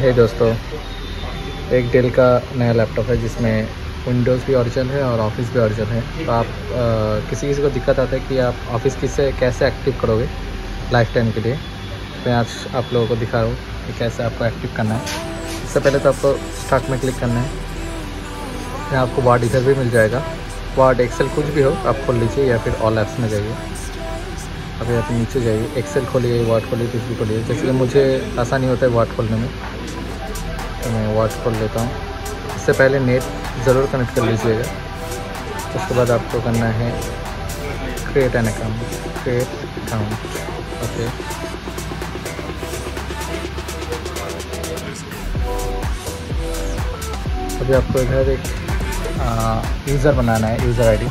हे दोस्तों एक डेल का नया लैपटॉप है जिसमें विंडोज़ भी ओरिजिनल है और ऑफ़िस भी ओरिजिनल है। तो आप आ, किसी किसी को दिक्कत आता है कि आप ऑफ़िस किससे कैसे एक्टिव करोगे लाइफ टाइम के लिए मैं आज आप लोगों को दिखा रहा हूँ कि कैसे आपको एक्टिव करना है। इससे पहले तो आपको स्टार्ट में क्लिक करना है। यहाँ आपको वार्ड इधर भी मिल जाएगा। वार्ड एक्सेल कुछ भी हो आप खोल लीजिए या फिर ऑल एप्स में जाइए। अभी आप नीचे जाइए एक्सेल खोलिए वार्ड खोलिए कुछ भी खोलिए। जैसे कि मुझे आसानी होता है वाट खोलने में तो मैं वाट खोल लेता हूँ। इससे पहले नेट ज़रूर कनेक्ट कर लीजिएगा। उसके बाद आपको करना है create an account create account okay अभी आपको इधर एक यूज़र बनाना है यूज़र आईडी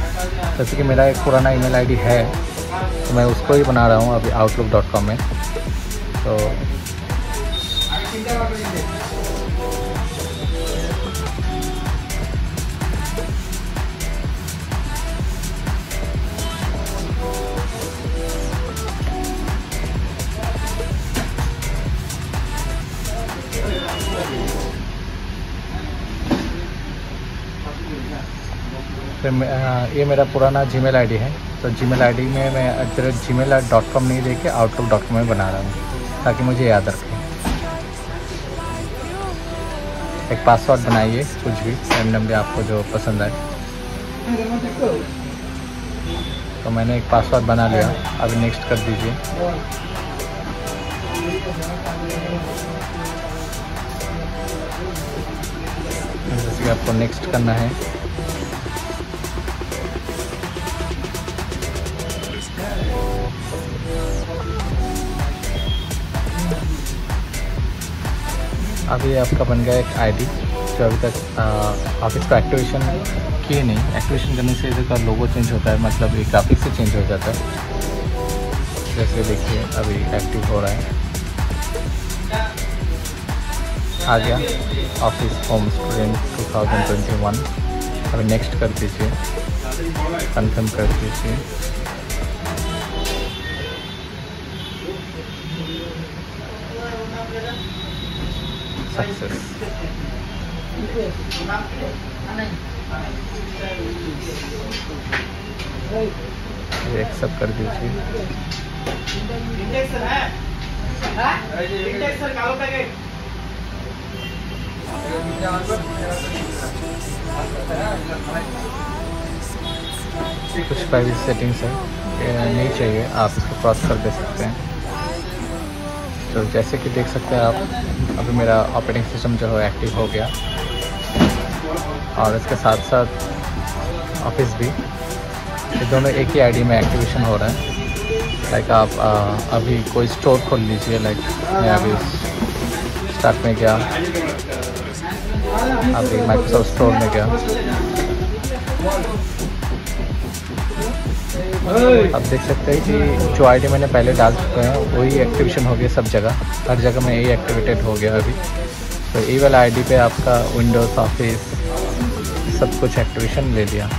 जैसे कि मेरा एक पुराना ईमेल आईडी है तो मैं उसको ही बना रहा हूँ अभी आउटलुक डॉट कॉम में। तो फिर ये मेरा पुराना जी मेल है। तो जी मेल में मैं at the rate Gmail dot com नहीं देके आउटलुक डॉट कॉम में बना रहा हूँ, ताकि मुझे याद रखें। एक पासवर्ड बनाइए, कुछ भी रैंडमली आपको जो पसंद आए। तो मैंने एक पासवर्ड बना लिया। अभी नेक्स्ट कर दीजिए। जैसे आपको नेक्स्ट करना है। अभी आपका बन गया एक आईडी जो अभी तक ऑफ़िस को एक्टिवेशन किए नहीं। एक्टिवेशन करने से इधर का लोगो चेंज होता है मतलब ये ग्राफिक से चेंज हो जाता है। जैसे देखिए, अभी एक्टिव हो रहा है। आ गया ऑफ़िस होम स्टूडेंट 2021 अभी नेक्स्ट कर दीजिए। कंफर्म कर दीजिए। सक्सेस एक्सेप्ट कर दीजिए। कुछ प्राइवेसी सेटिंग्स है। नहीं चाहिए आप इसको क्रॉस कर दे सकते हैं। तो जैसे कि देख सकते हैं आप अभी मेरा ऑपरेटिंग सिस्टम जो है एक्टिव हो गया। और इसके साथ साथ ऑफ़िस भी। ये दोनों एक ही आईडी में एक्टिवेशन हो रहा है। लाइक आप आ, अभी कोई स्टोर खोल लीजिए लाइक मैं अभी स्टार्ट में गया। अभी माइक्रोसॉफ्ट स्टोर में गया। अब देख सकते हैं कि जो आईडी मैंने पहले डाल चुके हैं, वही एक्टिवेशन हो गया सब जगह। हर जगह में यही एक्टिवेटेड हो गया अभी। तो ई वाला आईडी पे आपका विंडोज़ ऑफ़िस सब कुछ एक्टिवेशन ले लिया।